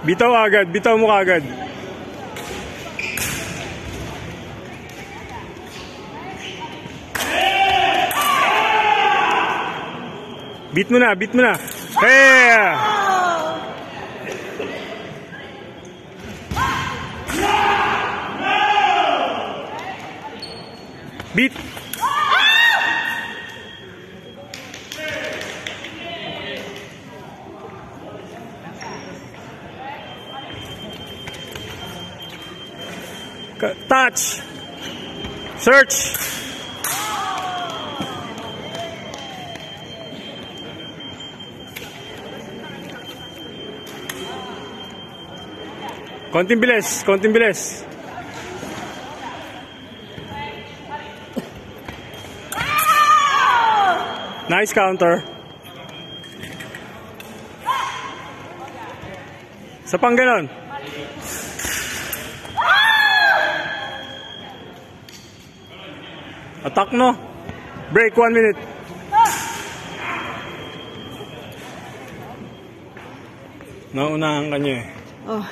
Bitaw agad, bitaw mo agad. Beat mo na, beat mo na. Hey! Beat. Touch. Search. Konting bilis, konting bilis. Nice counter. Sa pang ganon. Attack no. Break one minute. Naunahan ka niya eh. Oh,